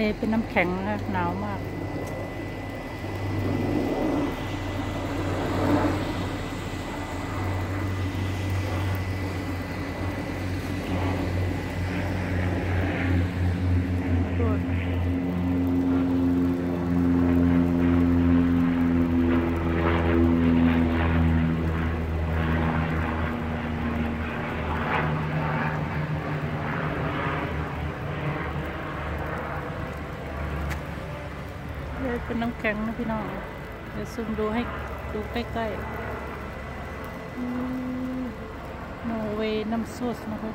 เลเป็นน้ำแข็งหนาวมาก เลยเป็นน้ำแข็งนะพี่น้อง เดี๋ยวซูมดูให้ดูใกล้ๆโนเวย์น้ำซุสนะครับ